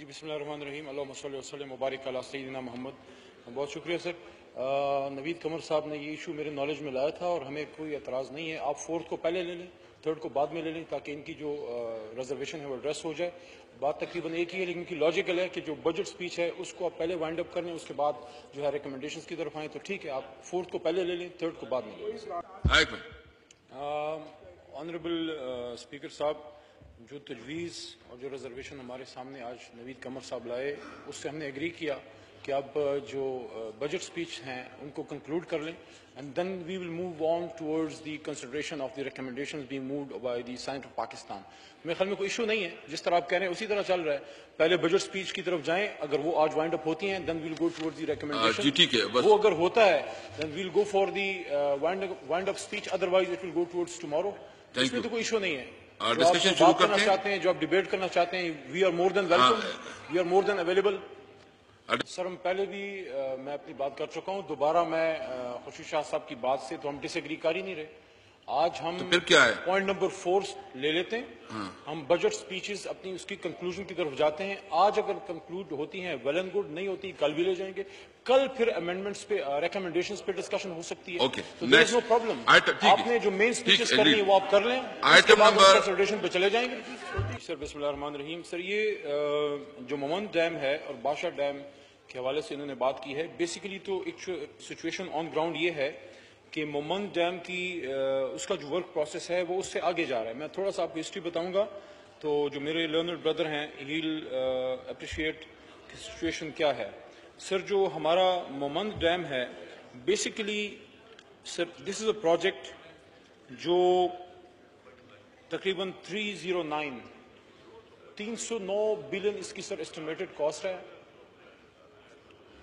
جی بسم اللہ الرحمن الرحیم۔ اللہ صلی وسلم مبارک علیہ سیدنا محمد۔ بہت شکریہ سر۔ نوید قمر صاحب نے یہ ایشو میرے نالج میں لایا تھا اور ہمیں کوئی اعتراض نہیں ہے۔ آپ فورتھ کو پہلے لے لیں تھرڈ کو بعد میں لے لیں تاکہ ان کی جو ریزرویشن ہے وہ ایڈریس ہو جائے۔ بات تقریباً ایک ہی ہے لیکن کی لاجیکل ہے کہ جو بجٹ سپیچ ہے اس کو آپ پہلے وائنڈ اپ کر لیں اس کے بعد جو ہے ریکمنڈیشنز کی طرف آئیں۔ تو ٹھیک ہے آپ فورتھ کو پہلے لے لیں تھرڈ کو بعد میں لے لیں۔ آنریبل اسپیکر صاحب جو تجویز اور جو ریزرویشن ہمارے سامنے آج نوید قمر صاحب لائے اس سے ہم نے اگری کیا کہ اب جو بجٹ سپیچ ہیں ان کو کنکلوڈ کر لیں and then we will move on towards the consideration of the recommendation being moved by the Senate of Pakistan میرے خیال میں کوئی ایشو نہیں ہے جس طرح آپ کہہ رہے ہیں اسی طرح چل رہا ہے۔ پہلے بجٹ سپیچ کی طرف جائیں اگر وہ آج وائنڈ اپ ہوتی ہیں then we'll go towards the recommendation وہ اگر ہوتا ہے then we'll go for the wind up speech otherwise it will go towards tomorrow اس میں تو کوئی ایشو نہیں ہے۔ ڈسکشن شروع کرنا چاہتے ہیں جو آپ ڈیبیٹ کرنا چاہتے ہیں we are more than welcome we are more than available sir ہم پہلے بھی میں اپنی بات کر چکا ہوں دوبارہ میں خوشی شاہ صاحب کی بات سے تو ہم ڈس ایگری کر ہی نہیں رہے۔ آج ہم پوائنٹ نمبر فور لے لیتے ہیں۔ ہم بجٹ سپیچز اپنی اس کی کنکلوژن کی طرف جاتے ہیں۔ آج اگر کنکلوڈ ہوتی ہیں ویل اینڈ گڈ نہیں ہوتی کل بھی لے جائیں گے۔ کل پھر امینڈمنٹس پہ ریکمنڈیشنز پہ ڈسکشن ہو سکتی ہے۔ تو دیر از نو پرابلم آپ نے جو مین سپیچز کرنی ہے وہ آپ کر لیں۔ کے بعد کنسلٹیشن پہ چلے جائیں گے۔ سر بسم اللہ الرحمن الرحیم۔ سر یہ جو ممن ڈیم ہے اور بادشاہ ڈیم کے حوالے سے انہوں نے بات کی ہے بیسیکلی تو ایک سچویشن آن گراؤنڈ یہ ہے کہ مومن ڈیم کی اس کا جو ورک پروسیس ہے، وہ اس سے آگے جا رہا ہے۔ میں تھوڑا سا آپ کو ہسٹری بتاؤں گا۔ تو جو میرے لرنر بردر ہیں، ہیل اپریشیٹ کی سچویشن کیا ہے۔ سر، جو ہمارا مومن ڈیم ہے، basically sir, this is a project جو تقریباً تھری زیرو نائن، تین سو نو بلین اس کی سر اسٹیمیٹڈ کاسٹ ہے۔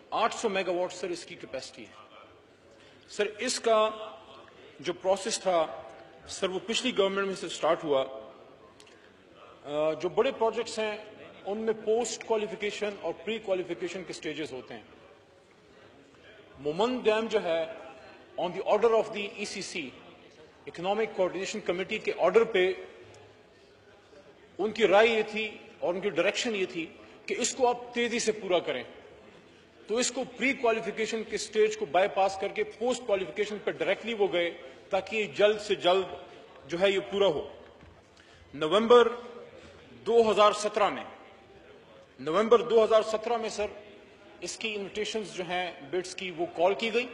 آٹھ سو میگا واٹ سر، اس کی کیپیسٹی ہے۔ سر، اس کا جو پروسیس تھا، سر، وہ پچھلی گورنمنٹ میں سے سٹارٹ ہوا۔ جو بڑے پروجیکٹس ہیں، ان میں پوسٹ کوالیفیکیشن اور پری کوالیفیکیشن کے سٹیجز ہوتے ہیں۔ مومن ڈیم جو ہے on the order of the E C C economic coordination committee کے آرڈر پہ، ان کی رائے یہ تھی اور ان کی ڈائریکشن یہ تھی کہ اس کو آپ تیزی سے پورا کریں۔ تو اس کو پری کوالیفیکیشن کے سٹیج کو بائی پاس کر کے پوسٹ کوالیفیکیشن پہ ڈائریکٹلی وہ گئے تاکہ یہ جلد سے جلد جو ہے یہ پورا ہو۔ نومبر دو ہزار سترہ میں، نومبر دو ہزار سترہ میں سر، اس کی انویٹیشنز جو ہیں بٹس کی وہ کال کی گئی۔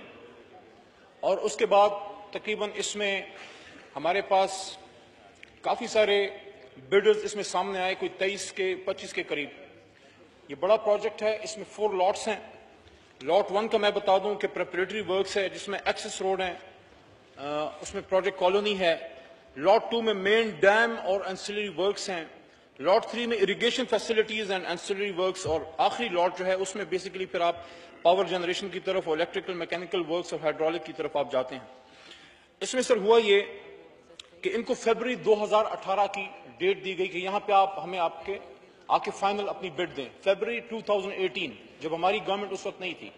اور اس کے بعد تقریباً اس میں ہمارے پاس کافی سارے بڈرز اس میں سامنے آئے، کوئی تیئیس کے، پچیس کے قریب۔ یہ بڑا پروجیکٹ ہے، اس میں فور لاٹس ہیں۔ لاٹ ون کا میں بتا دوں کہ پریپریٹری ورکس ہے، جس میں ایکسس روڈ ہیں اس میں پروجیکٹ کالونی ہے۔ لاٹ ٹو میں مین ڈیم اور انسلری ورکس ہیں۔ لاٹ تھری میں irrigation facilities and ancillary works اور آخری لاٹ جو ہے، اس میں بیسیکلی پھر آپ پاور جنریشن کی طرف اور الیکٹریکل میکینیکل ورکس اور ہائیڈرولک کی طرف آپ جاتے ہیں۔ اس میں سر ہوا یہ کہ ان کو فیبری دو ہزار اٹھارہ کی ڈیٹ دی گئی کہ یہاں پہ آپ، ہمیں آپ کے آ کے فائنل اپنی بڈ دیں۔ فیبری ٹو تھاؤزنڈ ایٹین جب ہماری گورنمنٹ اس وقت نہیں تھی۔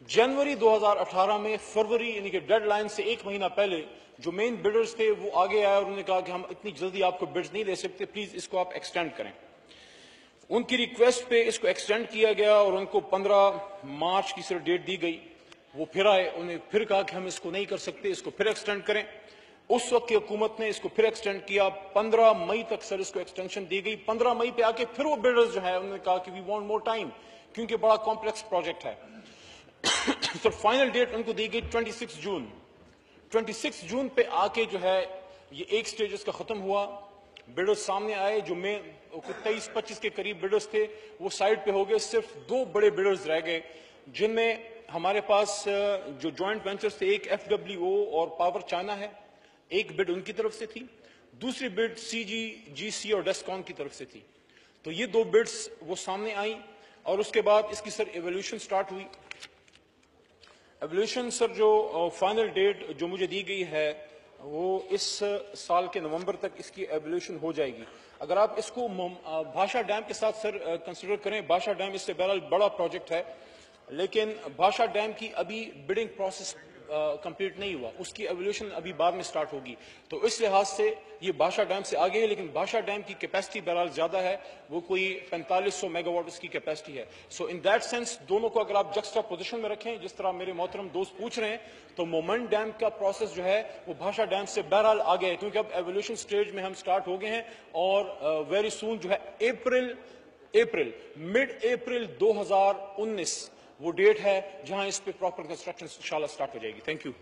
جنوری دو ہزار اٹھارہ میں فروری یعنی کہ ڈیڈ لائن سے ایک مہینہ پہلے جو مین بڈرز تھے، وہ آگے آئے اور انہوں نے کہا کہ ہم اتنی جلدی آپ کو بڈز نہیں دے سکتے پلیز اس کو آپ ایکسٹینڈ کریں۔ ان کی ریکویسٹ پہ اس کو ایکسٹینڈ کیا گیا اور ان کو پندرہ مارچ کی سر ڈیٹ دی گئی۔ وہ پھر آئے انہیں پھر کہا کہ ہم اس کو نہیں کر سکتے، اس کو پھر ایکسٹینڈ کریں۔ اس وقت کی حکومت نے اس کو پھر ایکسٹینڈ کیا، پندرہ مئی تک سر اس کو ایکسٹینشن دی گئی۔ پندرہ مئی پہ آ کے پھر وہ بلڈرز جو ہے انہوں نے کہا کہ وی وانٹ مور ٹائم کیونکہ بڑا کمپلیکس پروجیکٹ ہے۔ سر فائنل ڈیٹ ان کو دی گئی twenty six June twenty six June پہ آ کے جو ہے، یہ ایک سٹیجز کا ختم ہوا۔ بلڈرز سامنے آئے جو میں تیئیس پچیس کے قریب بلڈرز تھے، وہ سائڈ پہ ہو گئے۔ صرف دو بڑے بلڈرز رہ گئے، جن میں ہمارے پاس، جو جوائنٹ وینچرز تھے، ایک ایف ڈبلیو او اور پاور چائنا ہے۔ ایک بڈ ان کی طرف سے تھی، دوسری بڈ سی جی جی سی اور ڈیسکون کی طرف سے تھی۔ تو یہ دو بڈز وہ سامنے آئیں اور اس کے بعد اس کی سر ایولیوشن سٹارٹ ہوئی۔ ایولیوشن سر جو فائنل ڈیٹ جو مجھے دی گئی ہے، وہ اس سال کے نومبر تک اس کی ایولیوشن ہو جائے گی۔ اگر آپ اس کو بھاشا ڈیم کے ساتھ سر کنسیڈر کریں، بھاشا ڈیم اس سے بہرحال بڑا پروجیکٹ ہے۔ لیکن بھاشا ڈیم کی ابھی بڈنگ پروسیس کمپلیٹ نہیں ہوا۔ اس کی ایولیوشن ابھی بعد میں سٹارٹ ہوگی۔ تو اس لحاظ سے یہ بادشاہ ڈیم سے آگے ہے، لیکن بادشاہ ڈیم کی کیپیسٹی بہرحال زیادہ ہے۔ وہ کوئی پینتالیس سو میگا واٹ اس کی کیپیسٹی ہے۔ سو ان دیٹ سینس دونوں کو اگر آپ جکسٹا پوزیشن میں رکھیں، جس طرح میرے محترم دوست پوچھ رہے ہیں، تو مومنٹ ڈیم کا پروسیس جو ہے، وہ بھاشا ڈیم سے بہرحال آگے ہے۔ کیونکہ اب ایولیوشن سٹیج میں ہم سٹارٹ ہو گئے ہیں۔ اور ویری سون جو ہے اپریل اپریل مڈ اپریل دو ہزار انیس۔ وہ ڈیٹ ہے جہاں اس پہ پراپر کنسٹرکشن انشاءاللہ سٹارٹ ہو جائے گی. Thank you